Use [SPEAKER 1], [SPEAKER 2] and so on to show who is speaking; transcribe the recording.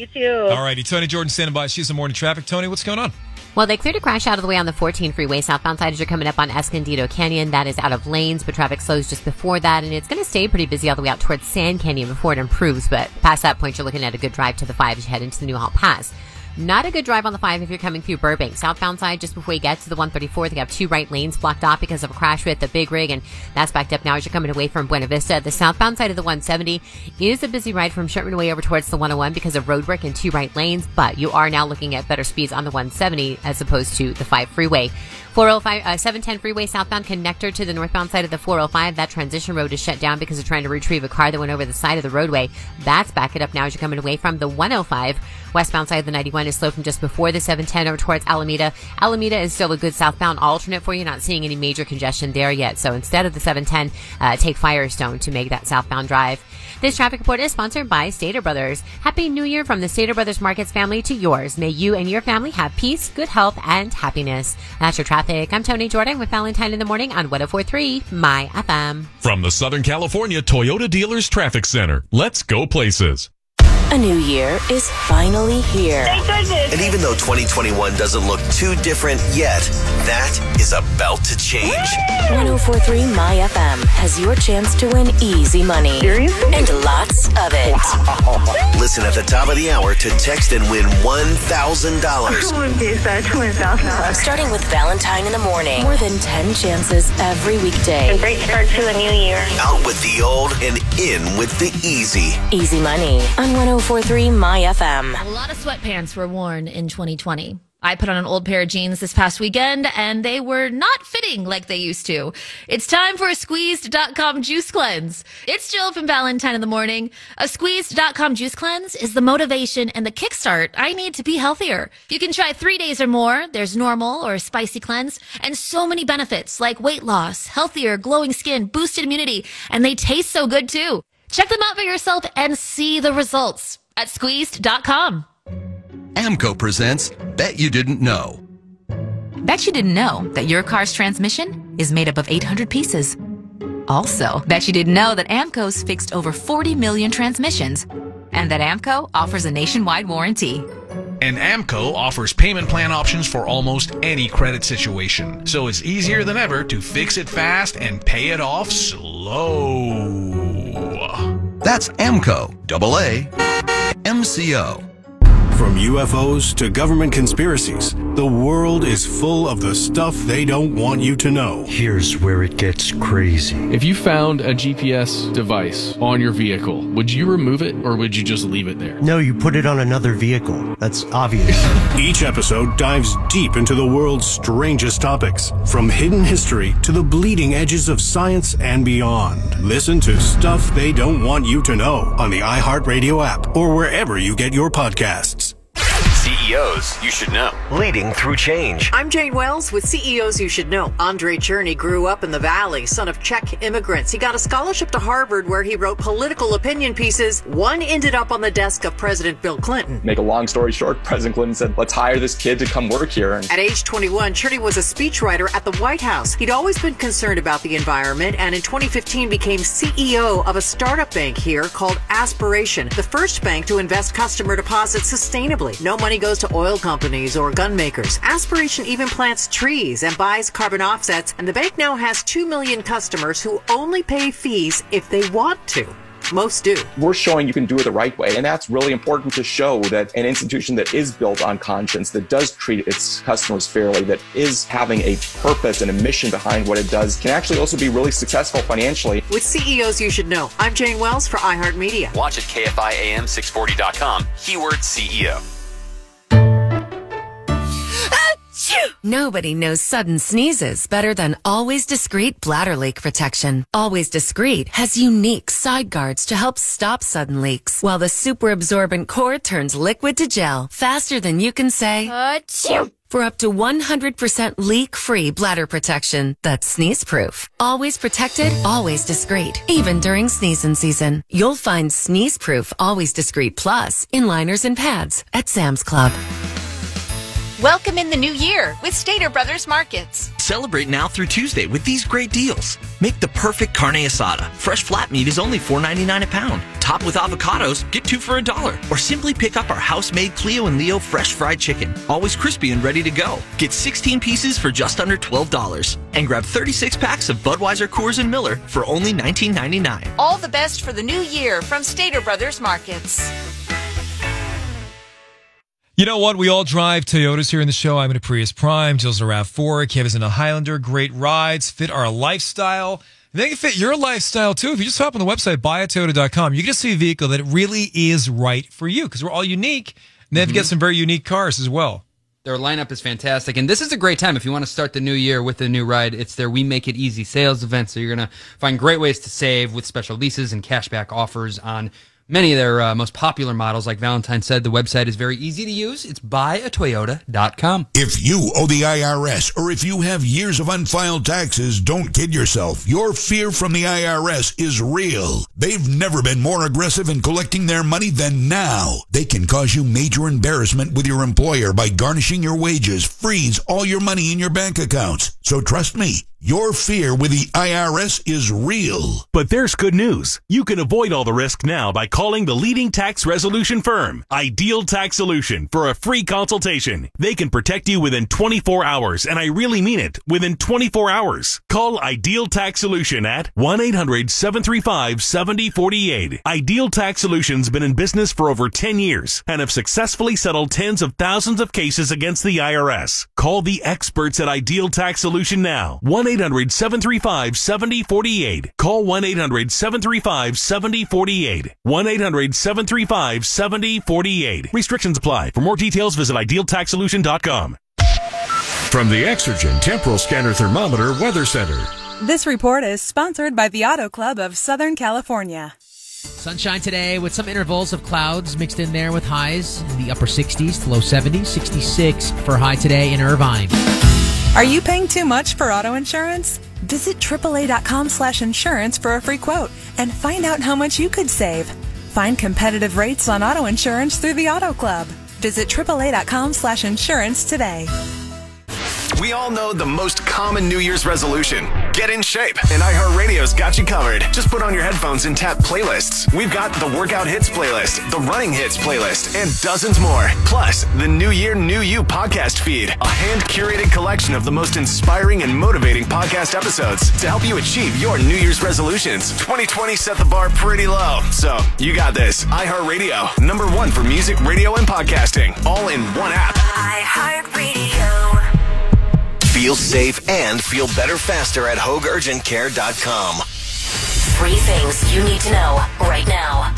[SPEAKER 1] You too.
[SPEAKER 2] All righty, Tony Jordan standing by. She's the morning traffic. Tony, what's going on?
[SPEAKER 3] Well, they cleared a crash out of the way on the 14 freeway southbound side as you're coming up on Escondido Canyon. That is out of lanes, but traffic slows just before that, and it's going to stay pretty busy all the way out towards Sand Canyon before it improves. But past that point, you're looking at a good drive to the 5 as you head into the Newhall Pass. Not a good drive on the 5 if you're coming through Burbank. Southbound side, just before you get to the 134, they have two right lanes blocked off because of a crash with the big rig, and that's backed up now as you're coming away from Buena Vista. The southbound side of the 170 is a busy ride from Sherman way over towards the 101 because of road work and two right lanes, but you are now looking at better speeds on the 170 as opposed to the 5 freeway. 405, uh, 710 freeway southbound connector to the northbound side of the 405. That transition road is shut down because they're trying to retrieve a car that went over the side of the roadway. That's back it up now as you're coming away from the 105. Westbound side of the 91 slow from just before the 710 over towards Alameda. Alameda is still a good southbound alternate for you. Not seeing any major congestion there yet. So instead of the 710, uh, take Firestone to make that southbound drive. This traffic report is sponsored by Stater Brothers. Happy New Year from the Stater Brothers Markets family to yours. May you and your family have peace, good health, and happiness. That's your traffic. I'm Tony Jordan with Valentine in the Morning on 1043 My FM.
[SPEAKER 4] From the Southern California Toyota Dealers Traffic Center, let's go places.
[SPEAKER 5] A new year is finally here.
[SPEAKER 1] Thank goodness.
[SPEAKER 6] And even though 2021 doesn't look too different yet, that is about to change.
[SPEAKER 5] 1043 My FM has your chance to win easy money.
[SPEAKER 1] Seriously?
[SPEAKER 5] And lots of it.
[SPEAKER 6] Listen at the top of the hour to text and win $1,000.
[SPEAKER 5] Starting with Valentine in the morning. More than 10 chances every weekday.
[SPEAKER 1] Great start to the new year.
[SPEAKER 6] Out with the old and in with the easy.
[SPEAKER 5] Easy money on 1043 My FM.
[SPEAKER 7] A lot of sweatpants were worn in 2020. I put on an old pair of jeans this past weekend and they were not fitting like they used to. It's time for a squeezed.com juice cleanse. It's Jill from Valentine in the morning. A squeezed.com juice cleanse is the motivation and the kickstart I need to be healthier. You can try three days or more. There's normal or spicy cleanse and so many benefits like weight loss, healthier, glowing skin, boosted immunity, and they taste so good too. Check them out for yourself and see the results at squeezed.com.
[SPEAKER 8] AAMCO presents Bet You Didn't Know.
[SPEAKER 9] Bet you didn't know that your car's transmission is made up of 800 pieces. Also, bet you didn't know that AAMCO's fixed over 40 million transmissions and that AAMCO offers a nationwide warranty.
[SPEAKER 10] And AAMCO offers payment plan options for almost any credit situation. So it's easier than ever to fix it fast and pay it off slow.
[SPEAKER 8] That's AAMCO, double A, MCO.
[SPEAKER 11] From UFOs to government conspiracies, the world is full of the stuff they don't want you to know.
[SPEAKER 12] Here's where it gets crazy.
[SPEAKER 13] If you found a GPS device on your vehicle, would you remove it or would you just leave it there?
[SPEAKER 12] No, you put it on another vehicle. That's obvious.
[SPEAKER 11] Each episode dives deep into the world's strangest topics, from hidden history to the bleeding edges of science and beyond. Listen to Stuff They Don't Want You to Know on the iHeartRadio app or wherever you get your podcasts.
[SPEAKER 6] CEOs you should know. Leading through change.
[SPEAKER 14] I'm Jane Wells with CEOs You Should Know. Andrei Cherny grew up in the Valley, son of Czech immigrants. He got a scholarship to Harvard where he wrote political opinion pieces. One ended up on the desk of President Bill Clinton.
[SPEAKER 15] Make a long story short, President Clinton said, let's hire this kid to come work here. And
[SPEAKER 14] At age 21, Cherney was a speechwriter at the White House. He'd always been concerned about the environment and in 2015 became CEO of a startup bank here called Aspiration, the first bank to invest customer deposits sustainably. No money goes to oil companies or gun makers. Aspiration even plants trees and buys carbon offsets, and the bank now has 2 million customers who only pay fees if they want to. Most do.
[SPEAKER 15] we're showing you can do it the right way. And that's really important to show that an institution that is built on conscience, that does treat its customers fairly, that is having a purpose and a mission behind what it does, can actually also be really successful financially.
[SPEAKER 14] With CEOs You Should Know, I'm Jane Wells for iHeartMedia.
[SPEAKER 16] Watch at KFIAM640.com, keyword CEO.
[SPEAKER 17] Nobody knows sudden sneezes better than Always Discreet bladder leak protection. Always Discreet has unique side guards to help stop sudden leaks, while the super absorbent core turns liquid to gel faster than you can say. Achoo! For up to 100% leak-free bladder protection that's sneeze-proof. Always protected, always discreet, even during sneezing season. You'll find sneeze-proof Always Discreet Plus in liners and pads at Sam's Club.
[SPEAKER 1] Welcome in the new year with Stater Brothers Markets.
[SPEAKER 18] Celebrate now through Tuesday with these great deals. Make the perfect carne asada. Fresh flat meat is only $4.99 a pound. Top with avocados, get two for a dollar. Or simply pick up our house-made Cleo and Leo fresh fried chicken. Always crispy and ready to go. Get 16 pieces for just under $12. And grab 36 packs of Budweiser, Coors, and Miller for only $19.99.
[SPEAKER 1] All the best for the new year from Stater Brothers Markets.
[SPEAKER 2] You know what? We all drive Toyotas here in the show. I'm in a Prius Prime. Jill's in a RAV4. Kev is in a Highlander. Great rides, fit our lifestyle. They can fit your lifestyle too. If you just hop on the website, buyatoyota.com, you can just see a vehicle that really is right for you because we're all unique. And they have to get mm-hmm. some very unique cars as well.
[SPEAKER 19] Their lineup is fantastic, and this is a great time if you want to start the new year with a new ride. It's their We Make It Easy sales event, so you're going to find great ways to save with special leases and cashback offers on many of their uh, most popular models. Like Valentine said, the website is very easy to use. It's buyatoyota.com.
[SPEAKER 20] If you owe the IRS or if you have years of unfiled taxes, don't kid yourself. Your fear from the IRS is real. They've never been more aggressive in collecting their money than now. They can cause you major embarrassment with your employer by garnishing your wages, freeze all your money in your bank accounts. So trust me, your fear with the IRS is real.
[SPEAKER 21] But there's good news. You can avoid all the risk now by calling the leading tax resolution firm, Ideal Tax Solution, for a free consultation. They can protect you within 24 hours, and I really mean it, within 24 hours. Call Ideal Tax Solution at 1-800-735-7048. Ideal Tax Solution's been in business for over 10 years and have successfully settled tens of thousands of cases against the IRS. Call the experts at Ideal Tax Solution now. 1 800 735 7048. Call 1 800 735 7048. 1 800 735 7048. Restrictions apply. For more details, visit idealtaxsolution.com.
[SPEAKER 22] From the Exergen Temporal Scanner Thermometer Weather Center.
[SPEAKER 23] This report is sponsored by the Auto Club of Southern California.
[SPEAKER 24] Sunshine today with some intervals of clouds mixed in there with highs in the upper 60s to low 70s, 66 for high today in Irvine.
[SPEAKER 23] Are you paying too much for auto insurance? Visit AAA.com slash insurance for a free quote and find out how much you could save. Find competitive rates on auto insurance through the Auto Club. Visit AAA.com slash insurance today.
[SPEAKER 25] We all know the most common New Year's resolution. Get in shape. And iHeartRadio's got you covered. Just put on your headphones and tap playlists. We've got the workout hits playlist, the running hits playlist, and dozens more. Plus, the New Year, New You podcast feed, a hand curated collection of the most inspiring and motivating podcast episodes to help you achieve your New Year's resolutions. 2020 set the bar pretty low. So, you got this. iHeartRadio, number one for music, radio, and podcasting, all in one app.
[SPEAKER 5] iHeartRadio.
[SPEAKER 6] Feel safe and feel better faster at HoagUrgentCare.com.
[SPEAKER 5] Three things you need to know right now.